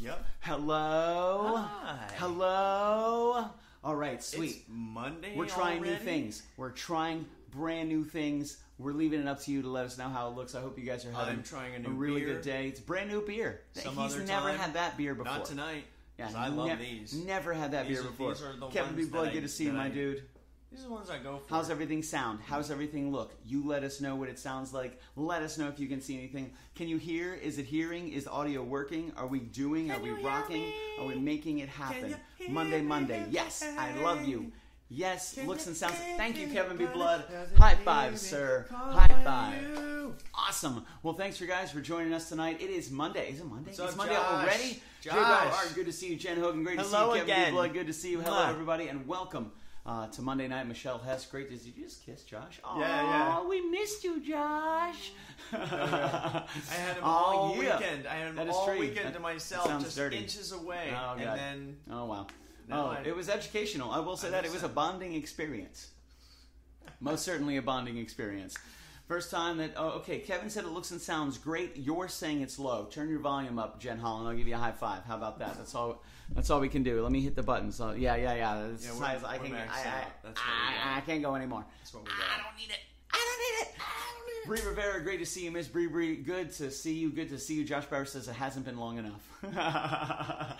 Yep. Hello. Hi. Hello. All right, sweet. It's Monday. We're trying new things. We're trying brand new things. We're leaving it up to you to let us know how it looks. I hope you guys are having I'm trying a new really beer. good day. It's brand new beer. Some He's other never time. had that beer before. Not tonight. Yeah, I love ne- these. Never had that These beer are- before. these are the Kevin B. ones Blood, good to see you, my I- dude. These are the ones I go for. How's everything sound? How's everything look? You let us know what it sounds like. Let us know if you can see anything. Can you hear? Is it hearing? Is audio working? Are we doing? Can Are we you hear rocking? me? Are we making it happen? you hear Monday, me? Monday. Yes, I love you. Yes, Can looks and sounds. Thank you, Kevin B. Blood. High five, sir. High five. you? Awesome. Well, thanks for guys for joining us tonight. It is Monday. Is it Monday? What's it's up, Monday Josh? already. Josh. Jay good to see you. Jen Hogan, great to see you. Kevin B. Blood, good to see you. Hello, Mwah. everybody, and welcome. Uh, to Monday night, Michelle Hess. Great Did you. Just kiss Josh. Aw, Yeah, yeah. We missed you, Josh. I had him Oh, all yeah. weekend. I had him all true. weekend That- to myself, just dirty. inches away. Oh, and then Oh wow. Now oh, I- it was educational. I will say I that it was a bonding experience. Most certainly a bonding experience. First time that oh okay, Kevin said it looks and sounds great. You're saying it's low. Turn your volume up, Jen Holland. I'll give you a high five. How about that? That's all. That's all we can do. Let me hit the button. So, yeah, yeah, yeah. That's Yeah, as high as I can. I, I, out. That's what we I. I can't go anymore. that's what we I don't need it. I don't need it. I don't need it. Bree Rivera, great to see you, Miss Bree Bree. Good to see you. Good to see you. Josh Bauer says it hasn't been long enough.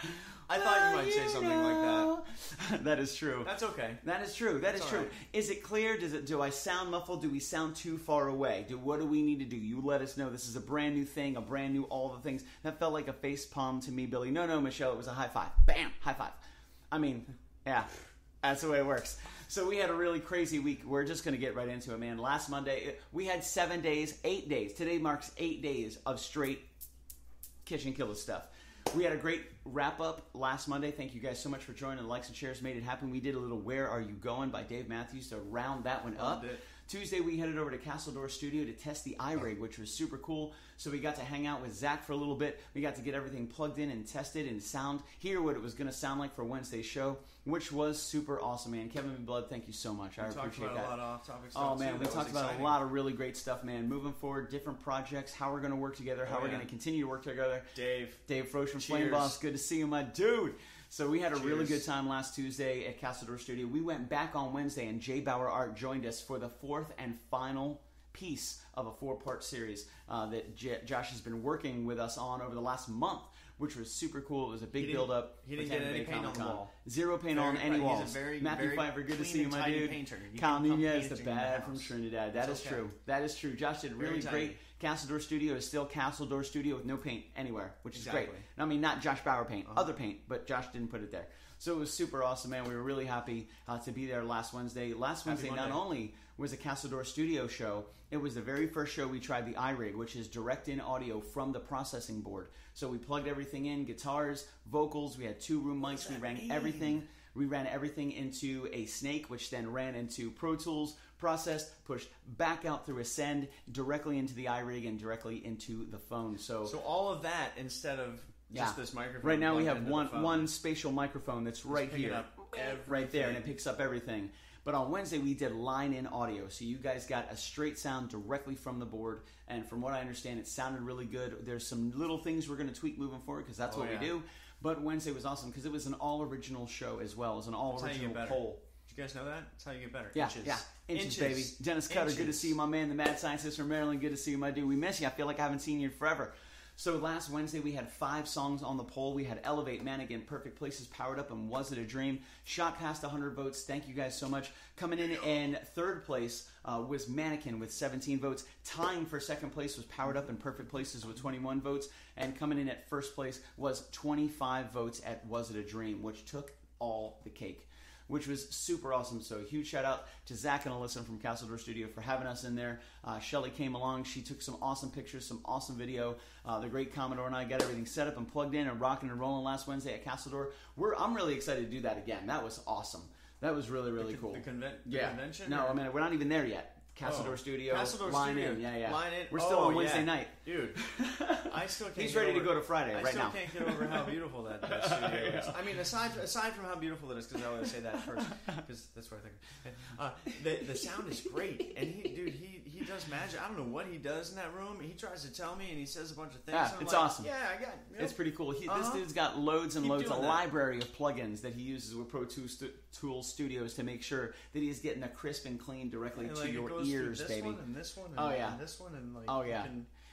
I thought you might say something like that. that. that is true. That's okay. That is true. That is That's true. all right. Is it clear? Does it? Do I sound muffled? Do we sound too far away? Do what do we need to do? You let us know. This is a brand new thing. A brand new all the things. That felt like a face palm to me, Billy. No, no, Michelle. It was a high five. Bam, high five. I mean, yeah, that's the way it works. So we had a really crazy week. We're just going to get right into it, man. Last Monday we had seven days, eight days. Today marks eight days of straight kitchen killer stuff. We had a great wrap up last Monday. Thank you guys so much for joining. The likes and shares made it happen. We did a little "Where Are You Going" by Dave Matthews to round that one up. It. Tuesday we headed over to Castle Door Studio to test the iRig, which was super cool. So we got to hang out with Zach for a little bit. We got to get everything plugged in and tested and sound, hear what it was going to sound like for Wednesday's show, which was super awesome, man. Kevin. Blood, thank you so much. I We talked appreciate about that. a lot of off-topic oh, stuff Oh man, too. we That talked about exciting. a lot of really great stuff, man. Moving forward, different projects, how we're going to work together, how Oh, we're yeah. going to continue to work together. Dave. Dave Frosch from Flame Cheers. Boss, good to see you, my dude. So we had a really good time last Tuesday at Castle Door Studio. We went back on Wednesday, and Jay Bauer Art joined us for the fourth and final piece of a four-part series uh, that J- Josh has been working with us on over the last month, which was super cool. It was a big He build-up. he didn't get any paint on the wall. Zero paint Very on any clean. He's a very- Matthew very good to see you, my dude. painter. You Kyle Nunez, the bad from Trinidad. That is It's okay. true. That is true. Josh did really great. Castle Door Studio is still Castle Door Studio with no paint anywhere, which is great. Exactly. I mean, not Josh Bauer paint, Uh-huh. other paint, but Josh didn't put it there. So it was super awesome, man. We were really happy uh, to be there last Wednesday. Last Wednesday, not only was a Castle Door Studio show, it was the very first show we tried the iRig, which is direct in audio from the processing board. So we plugged everything in guitars, vocals, we had two room mics, we ran mean? everything. We ran everything into a snake, which then ran into Pro Tools, processed, pushed back out through Ascend, directly into the iRig, and directly into the phone. So, So all of that instead of yeah. just this microphone. Right now we have one one spatial microphone that's right here, up right there, and it picks up everything. But on Wednesday we did line in audio, so you guys got a straight sound directly from the board. And from what I understand, it sounded really good. There's some little things we're going to tweak moving forward because that's Oh, what yeah. we do. But Wednesday was awesome because it was an all original show as well. It was an all that's original poll. Did you guys know that? That's how you get better. Yeah, Inches. yeah. Inches, baby. Dennis Cutter, good to see you, my man. The mad scientist from Maryland, good to see you, my dude. We miss you. I feel like I haven't seen you in forever. So last Wednesday we had five songs on the poll. We had Elevate, Mannequin, Perfect Places, Powered Up, and Was It a Dream? Shot past 100 votes. Thank you guys so much. Coming in in third place uh, was Mannequin with 17 votes. Tying for second place was Powered Up and Perfect Places with 21 votes. And coming in at first place was 25 votes at Was It a Dream, which took all the cake which was super awesome. So, huge shout out to Zach and Alyssa from Castle Door Studio for having us in there. Uh, Shelly came along. She took some awesome pictures, some awesome video. Uh, the great Commodore and I got everything set up and plugged in and rocking and rolling last Wednesday at Castle Door. We're, I'm really excited to do that again. That was awesome. That was really, really The, cool. the, conven- the yeah. convention? No, or- I mean, we're not even there yet. Castledore Oh, line Studio. in, yeah, yeah. Line in. We're still Oh, on Wednesday yeah. night. Dude, I still can't. He's ready to go to Friday I right still now. can't get over how beautiful that, that studio is. I mean, aside aside from how beautiful it is, because I always say that first, because that's what I think. Uh, the the sound is great, and he, dude, he he does magic. I don't know what he does in that room. He tries to tell me, and he says a bunch of things. Yeah, it's like, awesome. Yeah, I got. Yep. It's pretty cool. He, This Uh-huh. dude's got loads and Keep loads, a that. library of plugins that he uses with Pro Tools, Studios to make sure that he's getting a crisp and clean directly And, to like, it your ears, this baby. One and this one. And, Oh, yeah. And this one and like. Oh, yeah.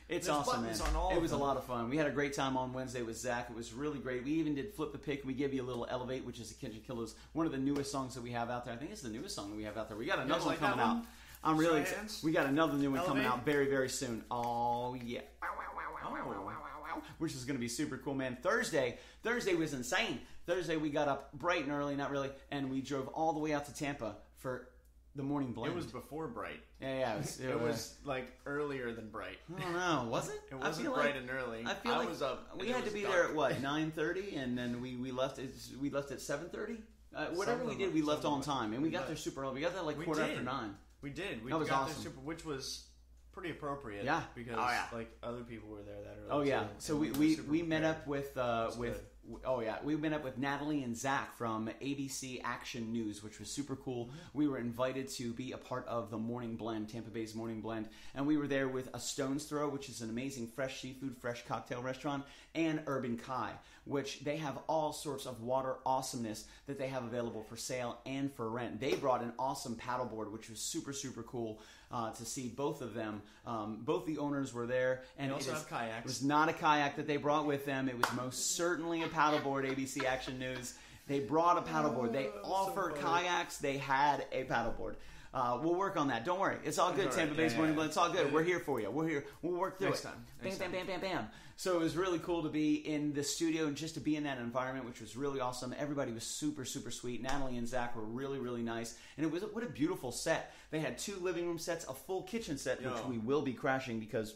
It's awesome, man. it of was a lot of fun. We had a great time on Wednesday with Zach. It was really great. We even did Flip the Pick. We gave you a little Elevate, which is the KitchenKillaz, one of the newest songs that we have out there. I think it's the newest song that we have out there. We got another one like coming out. One? I'm really Show excited. We got another new one coming out very, very soon. Oh, yeah. Oh. Which is going to be super cool, man. Thursday, Thursday was insane. Thursday we got up bright and early, not really, and we drove all the way out to Tampa for the morning blend. It was before bright. yeah, yeah. It was, It was like earlier than bright. I don't know. Was it? It wasn't bright like- and early. I feel like was up. we had to be dark. there at what nine thirty, and then we we left. At, we left at seven thirty. Uh, whatever we did, we left on time, and we got there super early. We got there like We quarter did. after nine. We did. We That was got awesome. there super, which was pretty appropriate. Yeah. Because Oh, yeah. like other people were there that early. Oh yeah. So we we, we met up with uh, with oh yeah we met up with Natalie and Zach from ABC Action News, which was super cool. Mm-hmm. We were invited to be a part of the Morning Blend, Tampa Bay's Morning Blend, and we were there with a Stone's Throw, which is an amazing fresh seafood, fresh cocktail restaurant, and Urban Kai, which they have all sorts of water awesomeness that they have available for sale and for rent. They brought an awesome paddleboard, which was super super cool. Uh, to see both of them, um, both the owners were there, and it also is- kayaks. it was not a kayak that they brought with them. It was most certainly a paddleboard. ABC Action News. They brought a paddleboard. They Oh, so offered funny. kayaks. They had a paddleboard. Uh, we'll work on that. Don't worry. It's all good, all Tampa right. Bay's Yeah, Morning yeah, Blend. It's all good. We're here for you. We're here. We'll work through Next it. time. Bam, Next bam, time. bam, bam, bam. So it was really cool to be in the studio and just to be in that environment, which was really awesome. Everybody was super, super sweet. Natalie and Zach were really, really nice, and it was what a beautiful set. They had two living room sets, a full kitchen set, which we will be crashing because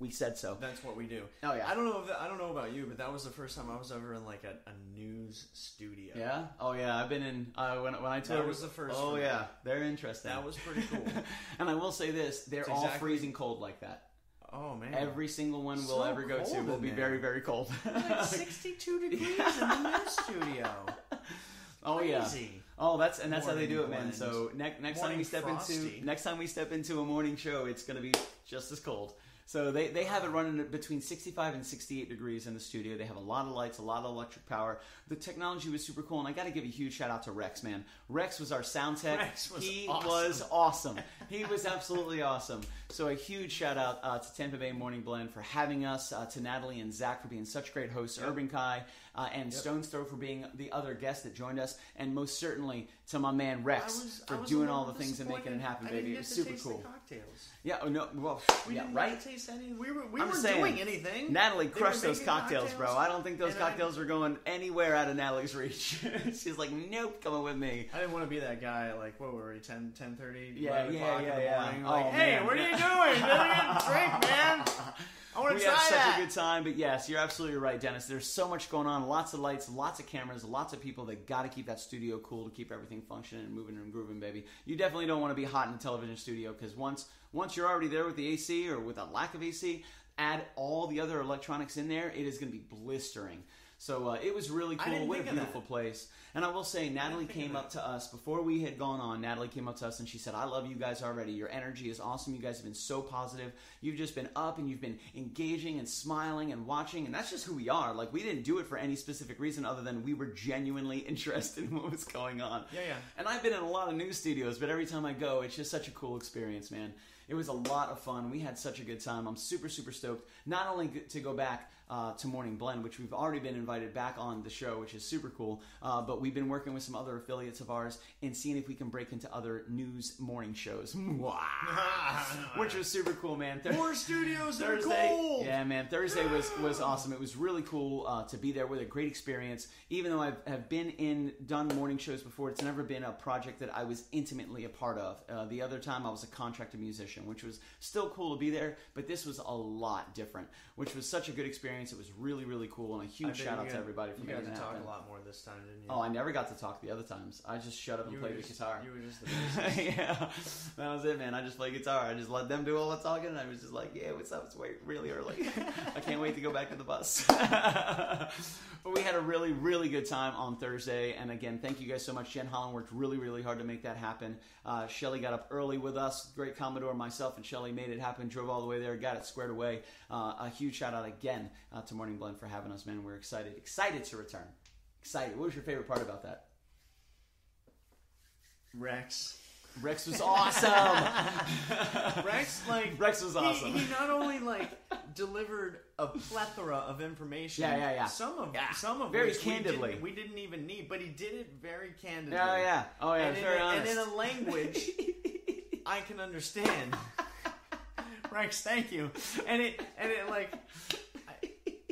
we said so. That's what we do. Oh, yeah. I don't know. If I don't know about you, but that was the first time I was ever in like a, a news studio. Yeah. Oh yeah. I've been in uh, when when I told toured. was the first Oh me. yeah, they're interesting. That was pretty cool. and I will say this: they're It's all exactly- freezing cold like that. Oh man. Every single one we'll So ever go to will be there. very very cold. like 62 degrees in the news studio. oh yeah. Oh, that's and that's how they do it, man. So next next time we step frosty. into next time we step into a morning show, it's going to be just as cold. So they, they have it running between 65 and 68 degrees in the studio. They have a lot of lights, a lot of electric power. The technology was super cool, and I got to give a huge shout out to Rex, man. Rex was our sound tech. Rex was he awesome. was awesome. He was absolutely awesome. So a huge shout out uh, to Tampa Bay Morning Blend for having us, uh, to Natalie and Zach for being such great hosts, Urban Kai uh, and Stone's Throw for being the other guest that joined us, and most certainly to my man Rex was, for I was a doing all the things and making it happen, baby. It was super cool. The cocktails. Yeah, oh no, well, We yeah, didn't right. taste any. We were we I'm weren't saying, doing anything. Natalie crushed those making cocktails, bro. I don't think those and I- cocktails were going anywhere out of Natalie's reach. She's like, nope, coming with me. I didn't want to be that guy. Like, what were we? 10, 10 30, Yeah, o'clock yeah, in yeah, the yeah. morning. Oh, Like, hey, man. what are you doing? Let me get a drink, man. I want we to try had such a good time. But yes, you're absolutely right, Dennis. There's so much going on. Lots of lights, lots of cameras, lots of people that got to keep that studio cool to keep everything functioning and moving and grooving, baby. You definitely don't want to be hot in a television studio because once once you're already there with the AC or with a lack of AC, add all the other electronics in there, it is going to be blistering. So uh, it was really cool. What a of that. beautiful place. And I will say, Natalie came up to us before we had gone on. Natalie came up to us and she said, I love you guys already. Your energy is awesome. You guys have been so positive. You've just been up and you've been engaging and smiling and watching. And that's just who we are. Like, we didn't do it for any specific reason other than we were genuinely interested in what was going on. Yeah, yeah. And I've been in a lot of news studios, but every time I go, it's just such a cool experience, man. It was a lot of fun. We had such a good time. I'm super, super stoked. Not only to go back uh, to Morning Blend, which we've already been invited back on the show, which is super cool, uh, but we've been working with some other affiliates of ours and seeing if we can break into other news morning shows. which was super cool, man. Thur- More studios that are Thursday, yeah, man. Thursday was was awesome. It was really cool uh, to be there with a great experience. Even though I've have been in done morning shows before, it's never been a project that I was intimately a part of. Uh, the other time I was a contracted musician, which was still cool to be there, but this was a lot different, which was such a good experience. Experience. It was really, really cool, and a huge shout out to everybody for You making got it to talk happen. a lot more this time, didn't you? Oh, I never got to talk the other times. I just shut up and you played the just, guitar. You were just the bassist. yeah, that was it, man. I just play guitar. I just let them do all the talking, and I was just like, "Yeah, what's up? It's way really early. I can't wait to go back to the bus." but we had a really, really good time on Thursday, and again, thank you guys so much. Jen Holland worked really, really hard to make that happen. Uh, Shelly got up early with us. Great Commodore, myself, and Shelly made it happen. Drove all the way there, got it squared away. Uh, a huge shout out again uh, to Morning Blend for having us, man. We're excited, excited to return. Excited. What was your favorite part about that? Rex. Rex was awesome. Rex, like Rex was awesome. He, not only like delivered a plethora of information. Yeah, yeah, yeah. Some of Yeah. some of Very candidly. we didn't, we didn't even need, but he did it very candidly. Oh yeah. Oh yeah. and, in honest. and in a language I can understand. Rex, thank you. And it and it like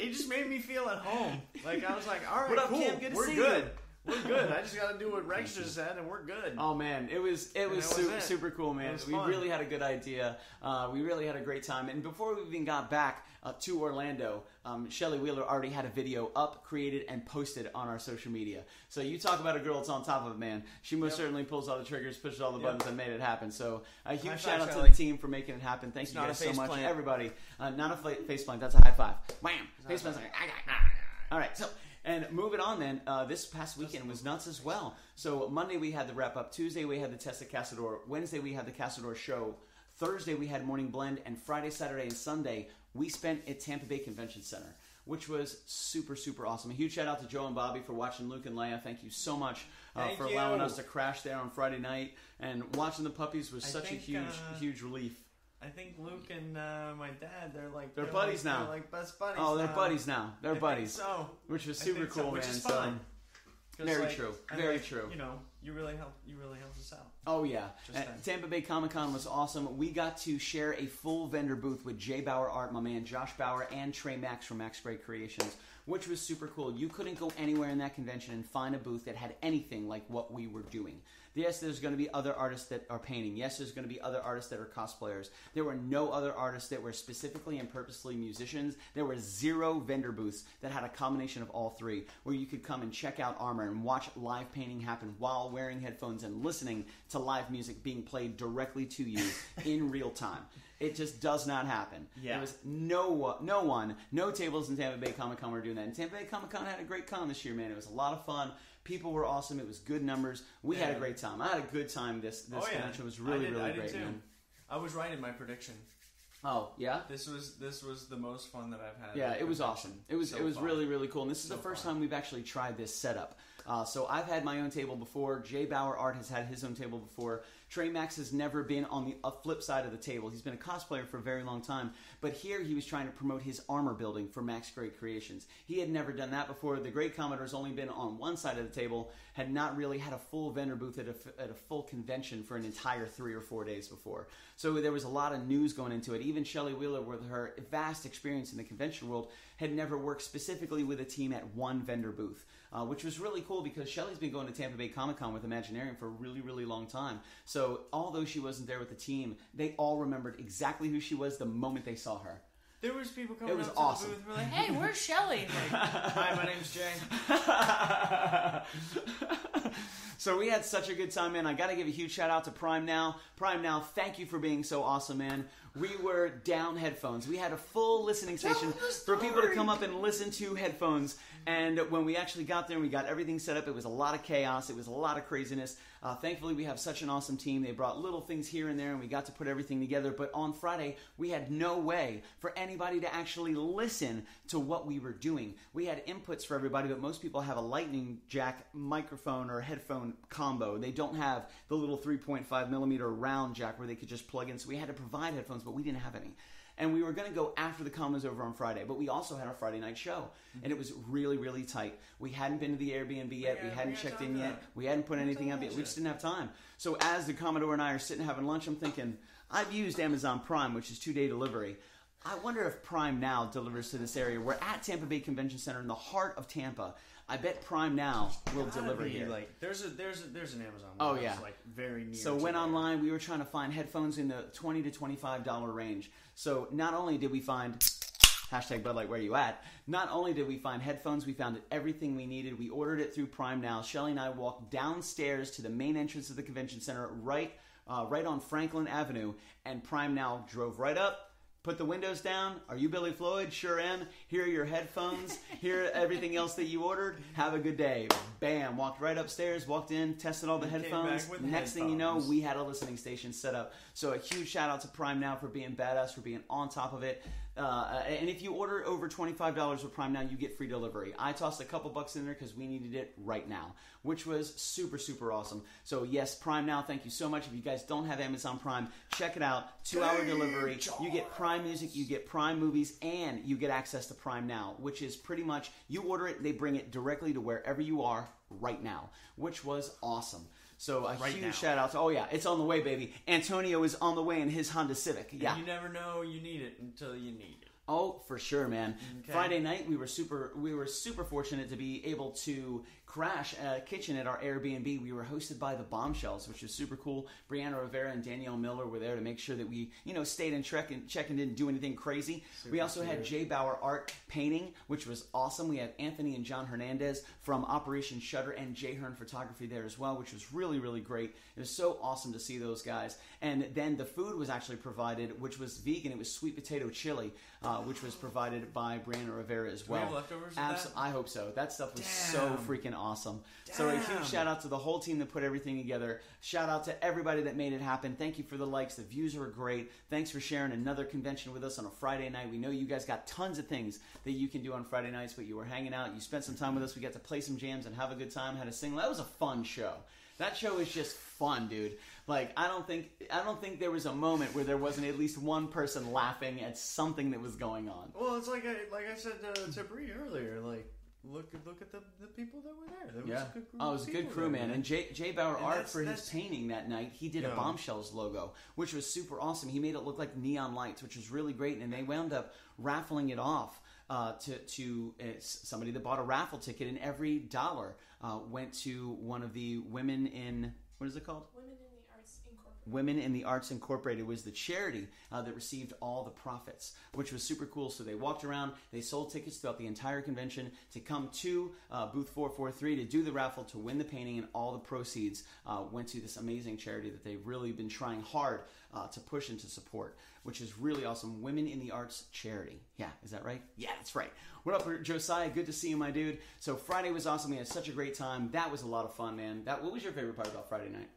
it just made me feel at home. Like I was like, all right, What up, cool, Kim? Good to we're see good. you. We're good. I just got to do what Rex just said, and we're good. Oh man, it was it was, super, it. super cool, man. We really had a good idea. Uh, we really had a great time. And before we even got back uh, to Orlando, um, Shelly Wheeler already had a video up, created, and posted on our social media. So you talk about a girl that's on top of it, man. She most Yep. certainly pulls all the triggers, pushes all the Yep. buttons, and made it happen. So a huge High shout out to the team for making it happen. Thank It's you guys so much, plant. everybody. Uh, not a fa- face plant. That's a high five. Wham! Face plant's like. All right, so and moving on then, uh, this past weekend was nuts as well. So Monday we had the wrap up, Tuesday we had the Test of Casador, Wednesday we had the Casador show, Thursday we had Morning Blend, and Friday, Saturday, and Sunday we spent at Tampa Bay Convention Center, which was super super awesome. A huge shout out to Joe and Bobby for watching Luke and Leia. Thank you so much uh, for you. allowing us to crash there on Friday night and watching the puppies was I such think, a huge uh, huge relief. I think Luke and uh, my dad, they're like They're buddies like, now. They're like best buddies. Oh, they're now. buddies now. They're I buddies, So which was super so, cool, which man. is So- Very like, true. Very like, true. You know, you really helped. You really helped us out. Oh yeah, Uh. Tampa Bay Comic Con was awesome. We got to share a full vendor booth with Jay Bauer Art, my man Josh Bauer, and Trey Max from Max Gray Creations, which was super cool. You couldn't go anywhere in that convention and find a booth that had anything like what we were doing. Yes, there's going to be other artists that are painting. Yes, there's going to be other artists that are cosplayers. There were no other artists that were specifically and purposely musicians. There were zero vendor booths that had a combination of all three, where you could come and check out armor and watch live painting happen while wearing headphones and listening to live music being played directly to you in real time. It just does not happen. Yeah. There was no one, no one, no tables in Tampa Bay Comic Con were doing that. And Tampa Bay Comic Con had a great con this year, man. It was a lot of fun. People were awesome. It was good numbers. We had a great time. I had a good time. This this oh yeah, convention was really did- really I great, man. I was right in my prediction. Oh yeah. This was this was the most fun that I've had. Yeah, it was awesome. It was so it was far. really really cool. And this is So the first far. time we've actually tried this setup. Uh, so I've had my own table before. Jay Bauer Art has had his own table before. Trey Max has never been on the uh, flip side of the table. He's been a cosplayer for a very long time, but here he was trying to promote his armor building for Max Great Creations. He had never done that before. The Great Commodore's only been on one side of the table, had not really had a full vendor booth at a, at a full convention for an entire three or four days before. So there was a lot of news going into it. Even Shelley Wheeler, with her vast experience in the convention world, had never worked specifically with a team at one vendor booth, uh, which was really cool because Shelly's been going to Tampa Bay Comic Con with Imaginarium for a really, really long time. So although she wasn't there with the team, they all remembered exactly who she was the moment they saw her. There was people coming It was up to awesome. the booth. and We're like, "Hey, where's Shelly?" Like, Hi, my name's Jay. so we had such a good time, man. I got to give a huge shout out to Prime Now. Prime Now, thank you for being so awesome, man. We were down headphones. We had a full listening station for people to come up and listen to headphones. And when we actually got there and we got everything set up, it was a lot of chaos. It was a lot of craziness. Uh, thankfully, we have such an awesome team. They brought little things here and there, and we got to put everything together. But on Friday, we had no way for anybody to actually listen to what we were doing. We had inputs for everybody, but most people have a lightning jack microphone or headphone combo. They don't have the little 3.5 millimeter round jack where they could just plug in. So we had to provide headphones, but we didn't have any. And we were going to go after the con was over on Friday, but we also had our Friday night show, and it was really, really tight. We hadn't been to the Airbnb yet. Yeah, we we hadn't checked in yet. that. We hadn't put anything up yet. We just didn't have time. So as the Commodore and I are sitting having lunch, I'm thinking, I've used Amazon Prime, which is two day delivery. I wonder if Prime Now delivers to this area. We're at Tampa Bay Convention Center in the heart of Tampa. I bet Prime Now will deliver here. Like, there's a there's a, there's an Amazon. Oh, yeah. like very near. So went there. online. We were trying to find headphones in the twenty to twenty five dollar range. So not only did we find Hashtag Bud Light, where you at? Not only did we find headphones, we found everything we needed. We ordered it through Prime Now. Shelly and I walked downstairs to the main entrance of the convention center, right, uh, right on Franklin Avenue, and Prime Now drove right up. Put the windows down. Are you Billy Floyd? Sure am. Here are your headphones. Here are everything else that you ordered. Have a good day. Bam. Walked right upstairs, walked in, tested all the came headphones. back with the Next thing you know, we had a listening station set up. So a huge shout out to Prime Now for being badass, for being on top of it. Uh, and if you order over $25 with Prime Now, you get free delivery. I tossed a couple bucks in there because we needed it right now, which was super, super awesome. So, yes, Prime Now, thank you so much. If you guys don't have Amazon Prime, check it out. Two hour delivery. You get Prime Music, you get Prime Movies, and you get access to Prime Now, which is pretty much you order it, they bring it directly to wherever you are right now, which was awesome. So a Right huge now. shout out to oh yeah, it's on the way, baby. Antonio is on the way in his Honda Civic. Yeah. You never know you need it until you need it. Oh, for sure, man. Okay. Friday night we were super we were super fortunate to be able to crash a kitchen at our Airbnb. We were hosted by the Bombshells, which was super cool. Brianna Rivera and Danielle Miller were there to make sure that we, you know, stayed in check and check and didn't do anything crazy. we also had Jay Bauer Art painting, which was awesome. We had Anthony and John Hernandez from Operation Shutter and Jay Hearn Photography there as well, which was really, really great. It was so awesome to see those guys. And then the food was actually provided, which was vegan. It was sweet potato chili, uh, which was provided by Brianna Rivera as we well. have leftovers Abs-? I hope so. That stuff was so freaking awesome. So a huge shout out to the whole team that put everything together. Shout out to everybody that made it happen. Thank you for the likes. The views were great. Thanks for sharing another convention with us on a Friday night. We know you guys got tons of things that you can do on Friday nights, but you were hanging out. You spent some time with us. We got to play some jams and have a good time. Had a sing. That was a fun show. That show was just fun, dude. Like I don't think I don't think there was a moment where there wasn't at least one person laughing at something that was going on. Well, it's like I like I said to, to Bree earlier. Like, look at look at the, the people that were there. There was Yeah. a good group Oh, it of was a good crew, there, man. And Jay, Jay Bauer And Art for his painting that night, he did a Bombshells logo, which was super awesome. He made it look like neon lights, which was really great. And they wound up raffling it off uh, to to uh, somebody that bought a raffle ticket, and every dollar uh, went to one of the women in what is it called? Women in the Arts Incorporated. Women in the Arts Incorporated was the charity uh, that received all the profits, which was super cool. So they walked around, they sold tickets throughout the entire convention to come to uh, booth 443 to do the raffle to win the painting, and all the proceeds uh, went to this amazing charity that they've really been trying hard uh, to push and to support, which is really awesome. Women in the Arts Charity. Yeah, is that right? Yeah, that's right. What up, Josiah? Good to see you, my dude. So Friday was awesome. We had such a great time. That was a lot of fun, man. That what was your favorite part about Friday night,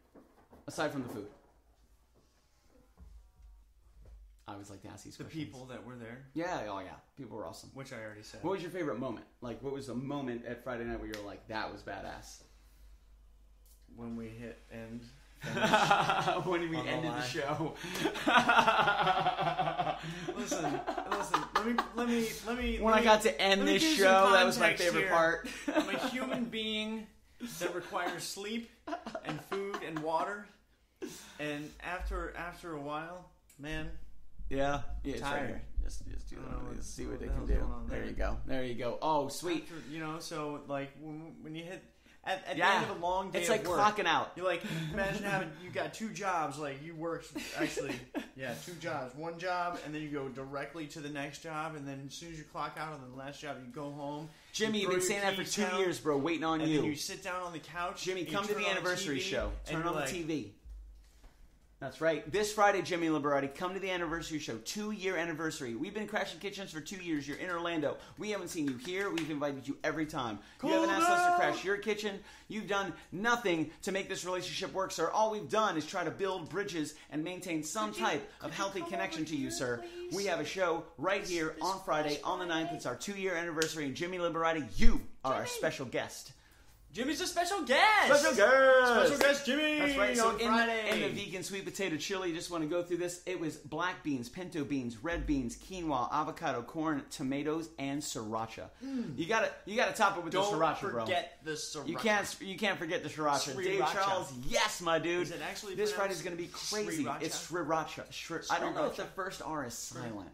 aside from the food? I always like to ask these The questions. people that were there, Yeah, oh yeah, people were awesome. which I already said. What was your favorite moment? Like, what was the moment at Friday night where you were like, "That was badass"? when we hit end. when we On the ended the show. listen, listen. Let me, let me, let me. when let I got to end this show, that was my favorite here. part. I'm a human being that requires sleep and food and water, and after after a while, man, yeah, yeah, it's right Tired. here. Just, just do that. know what- Just see what what they can do. There there. you go. There you go. Oh, sweet. after, you know, so like when, when you hit at, at Yeah. the end of a long day, It's like work, clocking out. You're like, imagine having you got two jobs. Like you work actually, yeah, two jobs. One job, and then you go directly to the next job, and then as soon as you clock out on the last job, you go home. Jimmy, you you've been saying that for two down, years, bro. Waiting on you. you sit down on the couch. Jimmy, come to the anniversary TV, show. Turn on like, the TV. That's right. This Friday, Jimmy Liberati, come to the anniversary show. Two year anniversary. We've been crashing kitchens for two years. You're in Orlando. We haven't seen you here. We've invited you every time. you haven't asked us to crash your kitchen. You've done nothing to make this relationship work, sir. All we've done is try to build bridges and maintain some you- type of healthy connection to you, sir. please? We have a show right here on Friday, on the 9th. It's our two year anniversary. And Jimmy Liberati, you are our special guest. Jimmy's a special guest. Special guest! Special guest Jimmy. That's right. So on in, Friday. in the vegan sweet potato chili, just want to go through this. It was black beans, pinto beans, red beans, quinoa, avocado, corn, tomatoes, and sriracha. Hmm. You got to you got to top it with. Don't the sriracha, bro. forget the sriracha. You can't you can't forget the sriracha. Dave Charles, yes, my dude. Is it actually this Friday's going to be crazy. sriracha? It's sriracha. Shri- I don't know if the first R is silent.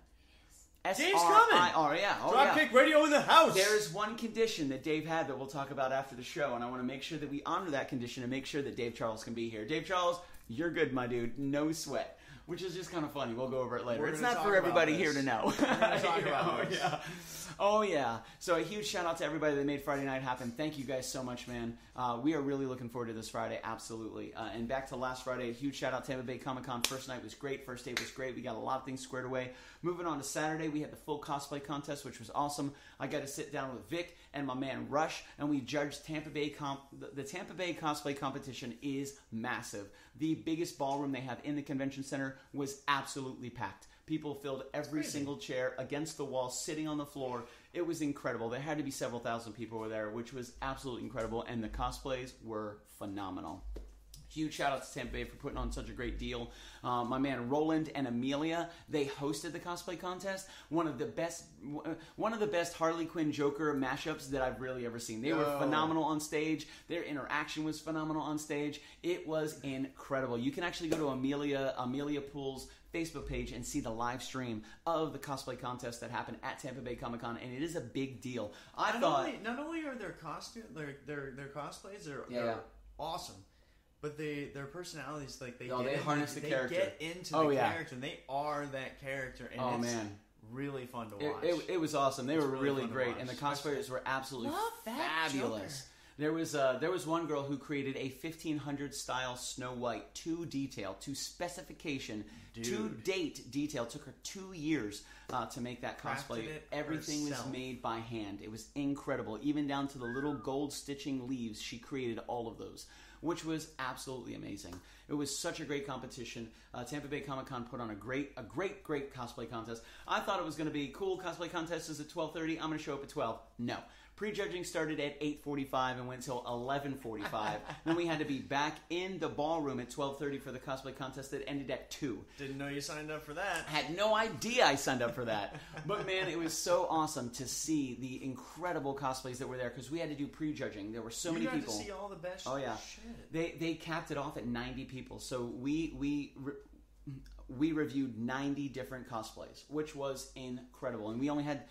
S Dave's coming. I R. Yeah. Oh, yeah. Dropkick radio in the house. There is one condition that Dave had that we'll talk about after the show, and I want to make sure that we honor that condition and make sure that Dave Charles can be here. Dave Charles, you're good, my dude. No sweat. Which is just kind of funny. We'll go over it later. It's not for everybody here to know. We're talk about oh, yeah. Oh yeah. So a huge shout out to everybody that made Friday night happen. Thank you guys so much, man. Uh, we are really looking forward to this Friday. Absolutely. Uh, and back to last Friday, a huge shout out to Tampa Bay Comic Con. First night was great. First day was great. We got a lot of things squared away. Moving on to Saturday, we had the full cosplay contest, which was awesome. I got to sit down with Vic and my man Rush, and we judged Tampa Bay comp. The, the Tampa Bay cosplay competition is massive. The biggest ballroom they have in the convention center was absolutely packed. People filled every single chair against the wall, sitting on the floor. It was incredible. There had to be several thousand people were there, which was absolutely incredible, and the cosplays were phenomenal. Huge shout out to Tampa Bay for putting on such a great deal. Uh, my man Roland and Amelia, they hosted the cosplay contest. One of the best, one of the best Harley Quinn Joker mashups that I've really ever seen. They were phenomenal on stage. Their interaction was phenomenal on stage. It was incredible. You can actually go to Amelia Amelia Pool's Facebook page and see the live stream of the cosplay contest that happened at Tampa Bay Comic Con, and it is a big deal. I not thought. only, not only are their costume their their their cosplays are yeah. awesome, but they their personalities like they No, get they in- harness the they character. get into Oh, the yeah. character and they are that character and Oh, it's man. really fun to watch. it, it was awesome. They It's were really really, great, and the cosplayers were absolutely fabulous. Joker. There was uh, there was one girl who created a 1500 style Snow White to detail, to specification, to date detail. Took her two years uh, to make that Crafted cosplay. it Everything was made by hand. It was incredible, even down to the little gold stitching leaves. She created all of those. Which was absolutely amazing. It was such a great competition. Uh, Tampa Bay Comic Con put on a great, a great, great cosplay contest. I thought it was going to be cool. Cosplay contest is at twelve thirty. I'm going to show up at twelve. No, prejudging started at eight forty five and went till eleven forty five. then we had to be back in the ballroom at twelve thirty for the cosplay contest that ended at two. Didn't know you signed up for that. Had no idea I signed up for that. But man, it was so awesome to see the incredible cosplays that were there because we had to do prejudging. There were so you many got people. to see all the best. Oh, yeah. shit. They they capped it off at 90 people. So we we re- we reviewed 90 different cosplays, which was incredible. And we only had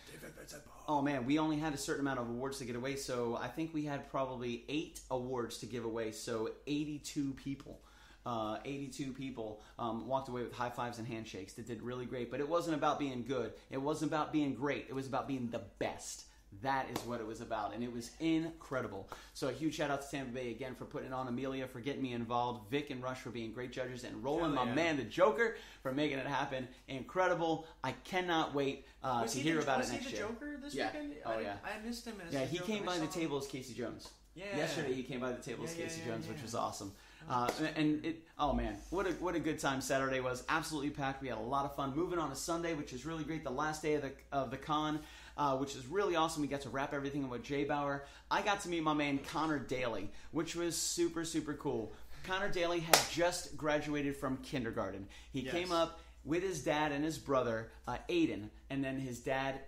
Oh man, we only had a certain amount of awards to get away, so I think we had probably 8 awards to give away. So 82 people uh, 82 people um, walked away with high fives and handshakes that did really great. But it wasn't about being good. It wasn't about being great. It was about being the best. That is what it was about, and it was incredible. So a huge shout out to Tampa Bay again for putting it on. Amelia for getting me involved. Vic and Rush for being great judges, and Roland, Hell my man, the Joker, for making it happen. Incredible. I cannot wait uh, Was to he hear the, about was it next he the year. Joker this Yeah. weekend? Oh, I, yeah. I missed him as Yeah, he Joker. came by the table as Casey Jones. Yeah. Yesterday he came by the table as Yeah, yeah, Casey yeah, Jones, which was awesome. Uh, and it, oh man, what a what a good time Saturday was. Absolutely packed. We had a lot of fun. Moving on to Sunday, which is really great. The last day of the of the con, uh, which is really awesome. We got to wrap everything up with Jay Bauer. I got to meet my man Connor Daly, which was super super cool. Connor Daly had just graduated from kindergarten. He Yes. came up with his dad and his brother, uh, Aiden, and then his dad,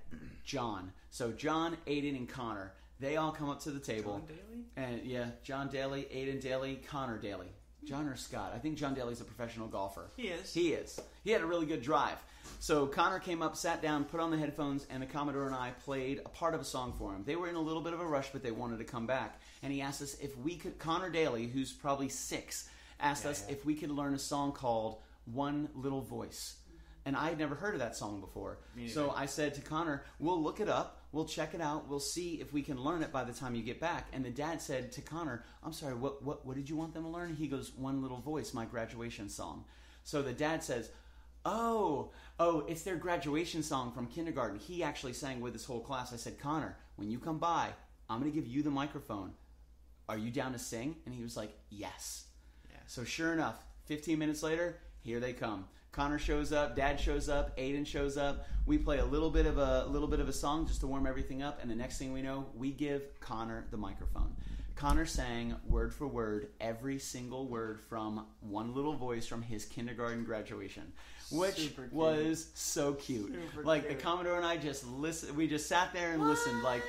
John. So John, Aiden, and Connor. They all come up to the table. John Daly? And yeah, John Daly, Aiden Daly, Connor Daly. John or Scott? I think John Daly's a professional golfer. He is. He is. He had a really good drive. So Connor came up, sat down, put on the headphones, and the Commodore and I played a part of a song for him. They were in a little bit of a rush, but they wanted to come back. And he asked us if we could, Connor Daly, who's probably six, asked Yeah, us yeah. if we could learn a song called One Little Voice. And I had never heard of that song before. So. I said to Connor, we'll look it up, we'll check it out, we'll see if we can learn it by the time you get back. And the dad said to Connor, I'm sorry, what, what, what did you want them to learn? He goes, One Little Voice, my graduation song. So the dad says, Oh, oh, it's their graduation song from kindergarten. He actually sang with his whole class. I said, Connor, when you come by, I'm going to give you the microphone. Are you down to sing? And he was like, Yes. Yeah. So sure enough, 15 minutes later, here they come. Connor shows up, Dad shows up, Aiden shows up. We play a little bit of a, little bit of a song just to warm everything up, and the next thing we know, we give Connor the microphone. Connor sang word for word every single word from One Little Voice from his kindergarten graduation, which was so cute. Super like cute. the Commodore and I just listen. We just sat there and listened. Like,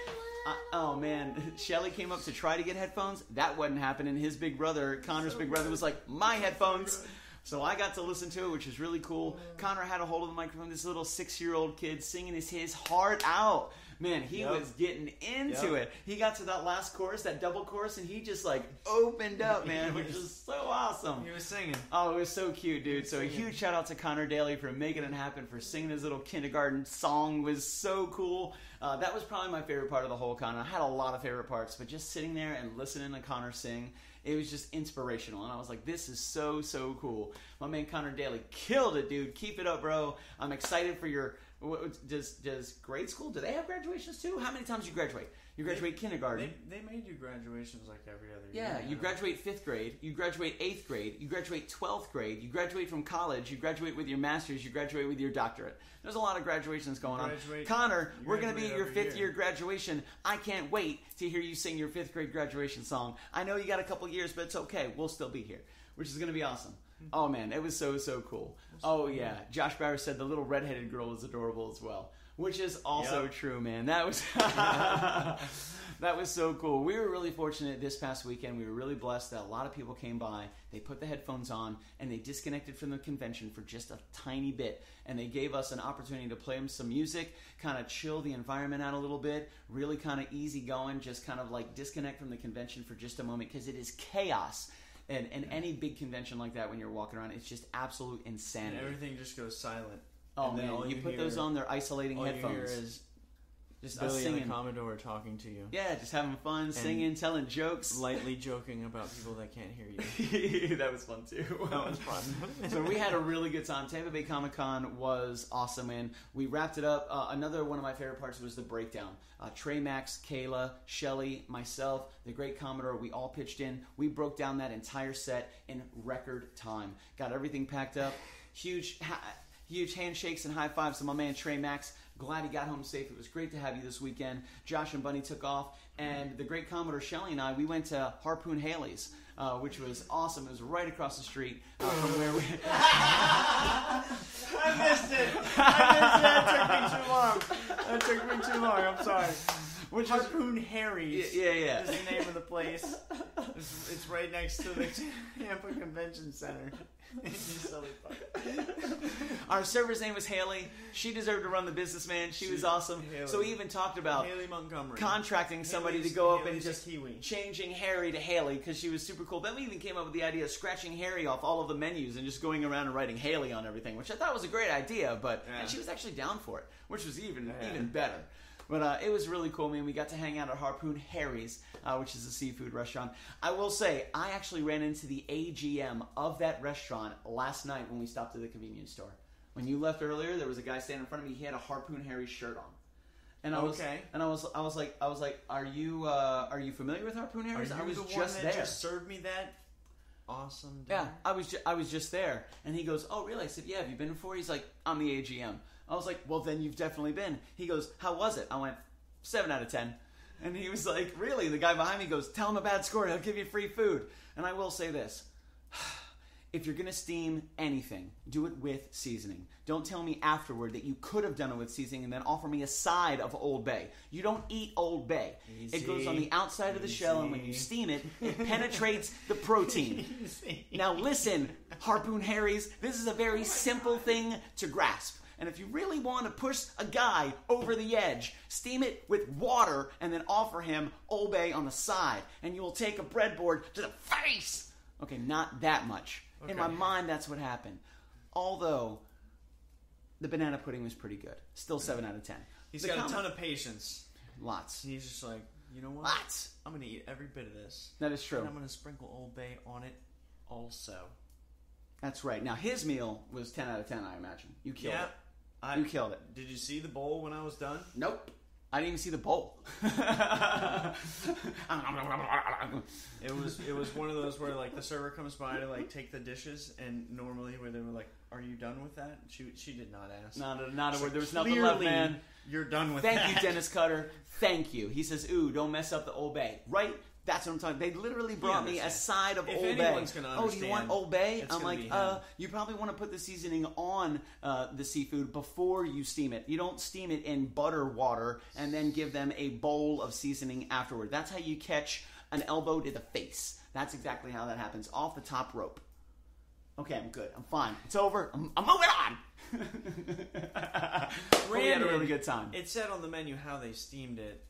I, uh, oh man, Shelly came up to try to get headphones. That wasn't happening. His big brother, Connor's So big brother, was like, "My headphones." So I got to listen to it, which is really cool. Connor had a hold of the microphone. This little six-year-old kid singing his his heart out. Man, he Yep. was getting into Yep. it. He got to that last chorus, that double chorus, and he just like opened up, man, which is so awesome. He was singing. Oh, it was so cute, dude. So a huge shout out to Connor Daly for making it happen, for singing his little kindergarten song. was so cool. Uh, that was probably my favorite part of the whole con. I had a lot of favorite parts, but just sitting there and listening to Connor sing, it was just inspirational. And I was like, this is so, so cool. My man Connor Daly killed it, dude. Keep it up, bro. I'm excited for your. What- Does does grade school? Do they have graduations too? How many times you graduate? You graduate kindergarten. They, they made you graduations like every other Yeah, year. Yeah, you graduate fifth grade, you graduate eighth grade, you graduate twelfth grade, you graduate from college, you graduate with your master's, you graduate with your doctorate. There's a lot of graduations going on. Connor, we're going to be at your fifth year. year graduation. I can't wait to hear you sing your fifth grade graduation song. I know you got a couple years, but it's okay. We'll still be here, which is going to be awesome. Mm-hmm. Oh man, it was so so cool. Oh yeah, Josh Bauer said the little redheaded girl was adorable as well, which is also Yep. true, man. That was that was so cool. We were really fortunate this past weekend. We were really blessed that a lot of people came by. They put the headphones on and they disconnected from the convention for just a tiny bit, and they gave us an opportunity to play them some music, kind of chill the environment out a little bit, really kind of easy going, just kind of like disconnect from the convention for just a moment because it is chaos. And, and any big convention like that, when you're walking around, it's just absolute And insanity. everything just goes silent. Oh And then man, all you, put hear- those on, they're isolating All headphones. you hear is just us Billy and singing. the Commodore talking to you, Yeah, just having fun, singing, telling jokes. lightly joking about people that can't hear you. that was fun too. That was fun. so we had a really good time. Tampa Bay Comic Con was awesome, and we wrapped it up. Uh, another one of my favorite parts was the breakdown. Uh, Trey Max, Kayla, Shelly, myself, the great Commodore, we all pitched in. We broke down that entire set in record time. Got everything packed up. Huge, ha- huge handshakes and high fives to my man Trey Max. Glad he got home safe. It was great to have you this weekend. Josh and Bunny took off, and the great Commodore Shelley and I, we went to Harpoon Haley's, uh, which was awesome. It was right across the street uh, from where we. I missed it. I missed it. That took me too long. That took me too long. I'm sorry. Which Harpoon Harry's. yeah, yeah. Is the name of the place. It's, it's right next to the Tampa Convention Center. You silly fuck. Our server's name was Haley. She deserved to run the business, man. She, was awesome. Haley. So we even talked about Haley Montgomery. contracting somebody Haley's- to go up and Haley's just Kiwi. changing Harry to Haley because she was super cool. Then we even came up with the idea of scratching Harry off all of the menus and just going around and writing Haley on everything, which I thought was a great idea. But Yeah. and she was actually down for it, which was even Yeah. even better. But uh, it was really cool, man. We got to hang out at Harpoon Harry's, uh, which is a seafood restaurant. I will say, I actually ran into the AGM of that restaurant last night when we stopped at the convenience store. When you left earlier, there was a guy standing in front of me. He had a Harpoon Harry's shirt on. And I was, Okay. and I was, I was like, I was like, are you, uh, are you familiar with Harpoon Harry's? I was the one just that there. just served me that awesome Yeah. I was ju- I was just there, and he goes, "Oh, really?" I said, "Yeah." Have you been before? He's like, "I'm the AGM." I was like, "Well, then you've definitely been." He goes, "How was it?" I went, seven out of ten," and he was like, "Really?" The guy behind me goes, "Tell him a bad score, he'll give you free food." And I will say this. If you're gonna steam anything, do it with seasoning. Don't tell me afterward that you could have done it with seasoning and then offer me a side of Old Bay. You don't eat Old Bay. It goes on the Easy. outside of the shell, and when you steam it, it penetrates the protein. Now listen, Harpoon Harry's, this is a very simple thing to grasp. And if you really want to push a guy over the edge, steam it with water and then offer him Old Bay on the side. And you will take a breadboard to the face. Okay, not that much. In my mind, that's what happened. Although, the banana pudding was pretty good. Still 7 out of 10. He's The got a ton of patience. Lots. He's just like, you know what? Lots. I'm gonna eat every bit of this. That is true. And I'm gonna sprinkle Old Bay on it, also. That's right. Now, his meal was 10 out of 10, I imagine. You killed yeah, it. I, You killed it. Did you see the bowl when I was done? Nope. I didn't even see the bowl. It was it was one of those where like the server comes by to like take the dishes, and normally where they were like, "Are you done with that?" She she did not ask. not a, not a word. There was nothing left, man. You're done with Thank that. you, Dennis Cutter. Thank you. He says, "Ooh, don't mess up the Old Bay." Right? That's what I'm talking. They literally brought me a side of If Old Bay. oh, do you want Old Bay? I'm like, uh, you probably want to put the seasoning on uh, the seafood before you steam it. You don't steam it in butter water and then give them a bowl of seasoning afterward. That's how you catch an elbow to the face. That's exactly how that happens off the top rope. Okay, I'm good. I'm fine. It's over. I'm, I'm moving on. We had a really good time. It said on the menu how they steamed it,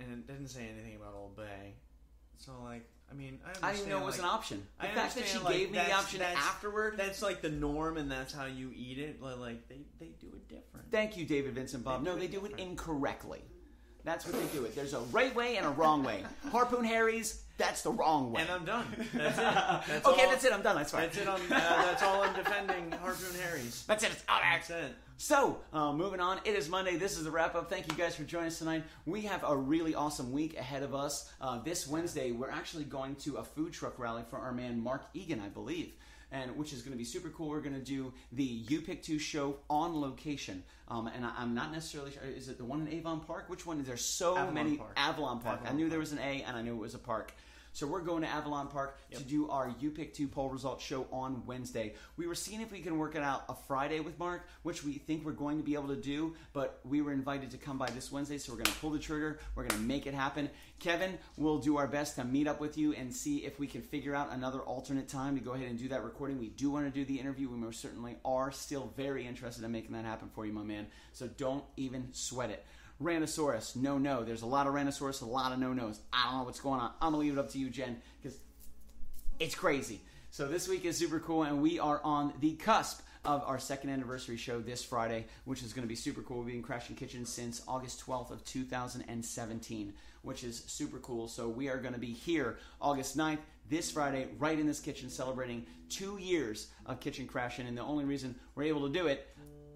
and it didn't say anything about Old Bay. So like, I mean, I, I didn't know it was like, an option. The I fact that she like, gave me the option that's- afterward. That's like the norm, and that's how you eat it. Like, like they, they do it different. Thank you, David Vincent Bob. They No, they do it incorrectly. That's what they do it. There's a right way and a wrong way. Harpoon Harry's, that's the wrong way. And I'm done. That's it. That's okay, all, that's it. I'm done. That's fine. That's it. On, uh, that's all I'm defending. That's it. It's all right. That's it. So, uh, moving on, it is Monday. This is the wrap up. Thank you guys for joining us tonight. We have a really awesome week ahead of us. Uh, this Wednesday, we're actually going to a food truck rally for our man Mark Egan, I believe. And which is going to be super cool. We're going to do the You Pick Two show on location. Um, and I, I'm not necessarily sure. Is it the one in Avon Park? Which one? There's so Avalon many. Park. Avalon Park. I knew Park. there was an A, and I knew it was a park. So we're going to Avalon Park to do our You Pick Two poll results show on Wednesday. We were seeing if we can work it out a Friday with Mark, which we think we're going to be able to do, but we were invited to come by this Wednesday, so we're going to pull the trigger. We're going to make it happen. Kevin we'll do our best to meet up with you and see if we can figure out another alternate time to go ahead and do that recording. We do want to do the interview. We most certainly are still very interested in making that happen for you, my man. So don't even sweat it. Ranosaurus, no, no. There's a lot of Ranosaurus, a lot of no nos. I don't know what's going on. I'm gonna leave it up to you, Jen, because it's crazy. So this week is super cool, and we are on the cusp of our second anniversary show this Friday, which is going to be super cool. We've been Crashing Kitchen since August 12th of 2017, which is super cool. So we are going to be here August 9th, this Friday, right in this kitchen, celebrating two years of Kitchen Crashing. And the only reason we're able to do it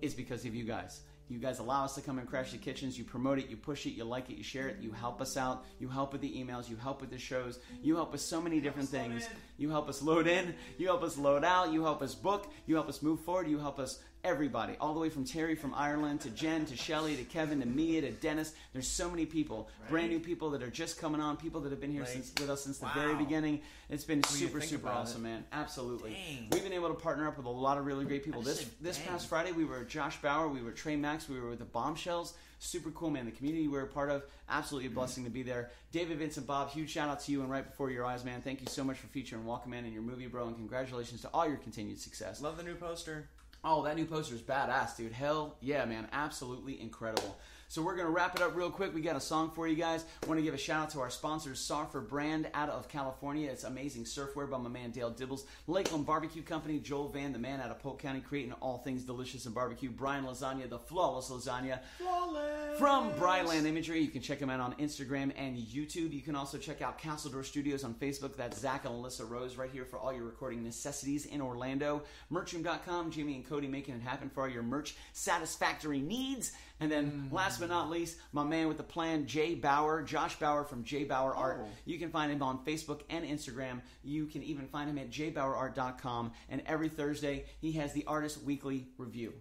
is because of you guys. You guys allow us to come and crash the kitchens. You promote it, you push it, you like it, you share it. You help us out. You help with the emails. You help with the shows. You help with so many different things. You help us load in. You help us load out. You help us book. You help us move forward. You help us everybody, all the way from Terry from Ireland to Jen to Shelly to Kevin to Mia to Dennis. There's so many people, brand new people that are just coming on, people that have been here since with us since the very beginning. It's been super super awesome, it. man. Absolutely. Dang. We've been able to partner up with a lot of really great people. This said this past Friday we were Josh Bauer, we were Trey Max, we were with the Bombshells. Super cool, man. The community we we're a part of, absolutely a mm-hmm. blessing to be there. David Vincent Bob, huge shout out to you and right before your eyes, man. Thank you so much for featuring Walkman in your movie, bro, and congratulations to all your continued success. Love the new poster. Oh, that new poster is badass, dude. Hell yeah, man. Absolutely incredible. So we're going to wrap it up real quick. We got a song for you guys. want to give a shout out to our sponsors, Sarfer Brand out of California. It's amazing surfwear by my man Dale Dibbles. Lakeland Barbecue Company, Joel Van, the man out of Polk County, creating all things delicious and barbecue. Brian Lasagna, the flawless lasagna. Flawless. From Bryland Imagery, you can check him out on Instagram and YouTube. You can also check out Castle Door Studios on Facebook. That's Zach and Alyssa Rose right here for all your recording necessities in Orlando. Merchroom.com, Jamie and Cody making it happen for all your merch satisfactory needs. And then, mm. last but not least, my man with the plan, Jay Bauer, Josh Bauer from Jay Bauer Art. Oh. You can find him on Facebook and Instagram. You can even find him at jbauerart.com. And every Thursday, he has the Artist Weekly Review.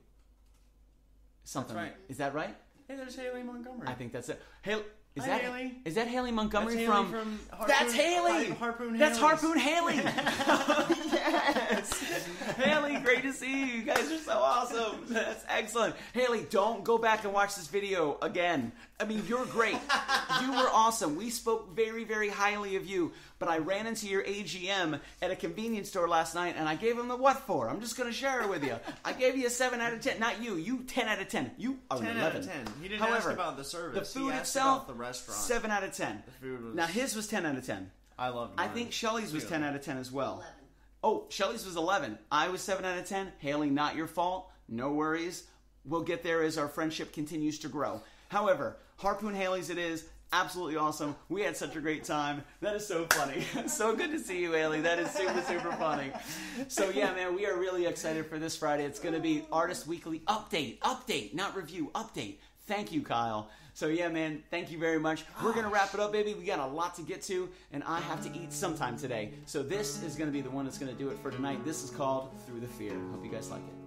Something right. Is that right? Hey, there's Haley Montgomery. I think that's it. Haley, is Hi, that Haley. is that Haley Montgomery That's from? Haley from Harpoon- that's Haley. Har- Harpoon That's Harpoon Haley. yes, Haley. Great to see you. You guys are so awesome. That's excellent. Haley, don't go back and watch this video again. I mean, you're great. You were awesome. We spoke very, very highly of you. But I ran into your AGM at a convenience store last night, and I gave him the what for. I'm just going to share it with you. I gave you a seven out of ten. Not you. You ten out of ten. You are 10 eleven. out of 10. He didn't However, ask about the service. the He food asked itself, about the restaurant. seven out of ten. The food was. Now his was ten out of ten. I loved. I think Shelley's was ten out of ten as well. 11. Oh, Shelley's was eleven. I was seven out of ten. Haley, not your fault. No worries. We'll get there as our friendship continues to grow. However, Harpoon Haley's it is. Absolutely awesome. We had such a great time. That is so funny. so good to see you, Haley. That is super, super funny. So, yeah, man, we are really excited for this Friday. It's going to be Artist Weekly Update. Update, not review. Update. Thank you, Kyle. So, yeah, man, thank you very much. We're going to wrap it up, baby. We got a lot to get to, and I have to eat sometime today. So, this is going to be the one that's going to do it for tonight. This is called Through the Fear. Hope you guys like it.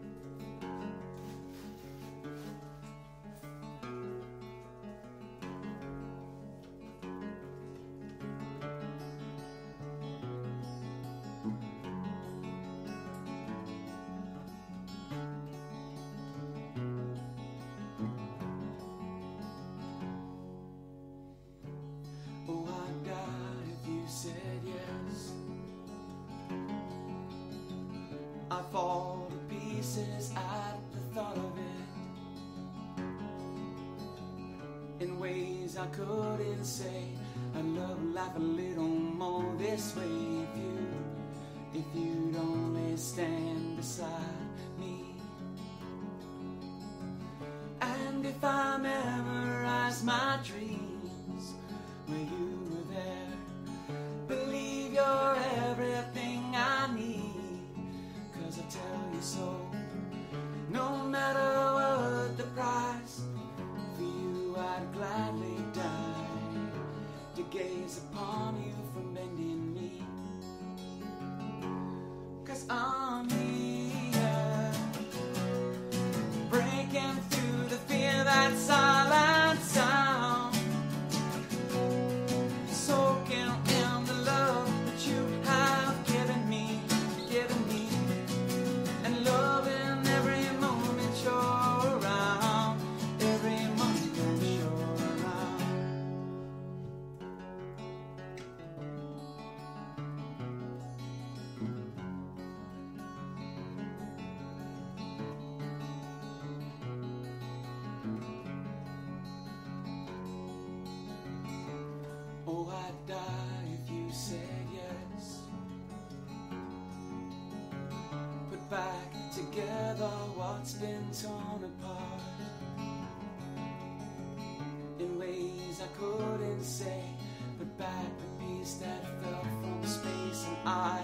I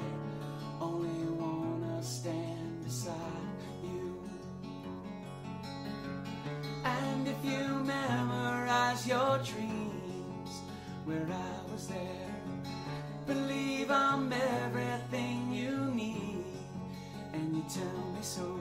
only wanna stand beside you. And if you memorize your dreams where I was there, believe I'm everything you need, and you tell me so.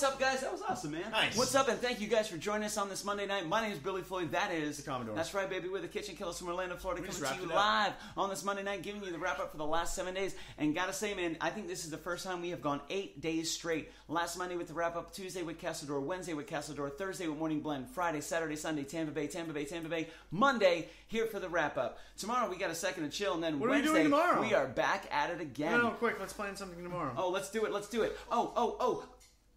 What's up, guys? That was awesome, man. Nice. What's up, and thank you guys for joining us on this Monday night. My name is Billy Floyd. That is The Commodores. That's right, baby. We're the KitchenKillaz from Orlando, Florida, We coming to you live on this Monday night, giving you the wrap up for the last seven days. And gotta say, man, I think this is the first time we have gone eight days straight. Last Monday with the wrap up, Tuesday with Castledor, Wednesday with Castledor, Thursday with Morning Blend, Friday, Saturday, Sunday, Tampa Bay, Tampa Bay, Tampa Bay, Monday here for the wrap up. Tomorrow we got a second to chill, and then What we Wednesday doing tomorrow? we are back at it again. No, no, quick, let's plan something tomorrow. Oh, let's do it. Let's do it. Oh, oh, oh.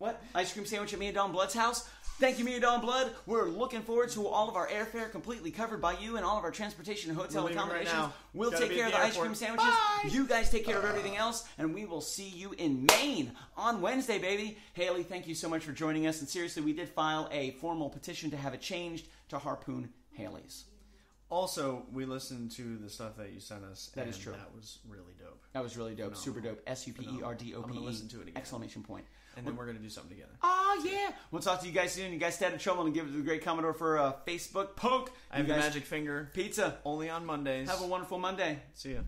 What? Ice cream sandwich at Mia Dawn Blood's house? Thank you, Mia Dawn Blood. We're looking forward to all of our airfare completely covered by you and all of our transportation and hotel We're leaving right accommodations. we'll Gotta take care of the the ice cream sandwiches. Bye. You guys take care of everything else, and we will see you in Maine on Wednesday, baby. Haley, thank you so much for joining us. And seriously, we did file a formal petition to have it changed to Harpoon Haley's. Also, we listened to the stuff that you sent us. That is true. That was really dope. That was really dope. Super dope. S U P E R D O P E. listen to it again. Exclamation point. And then we're gonna do something together. Oh yeah. We'll talk to you guys soon. You guys stay out of trouble and give it to the great Commodore for uh, Facebook poke. I have you the magic finger pizza. only on Mondays. Have a wonderful Monday. See ya.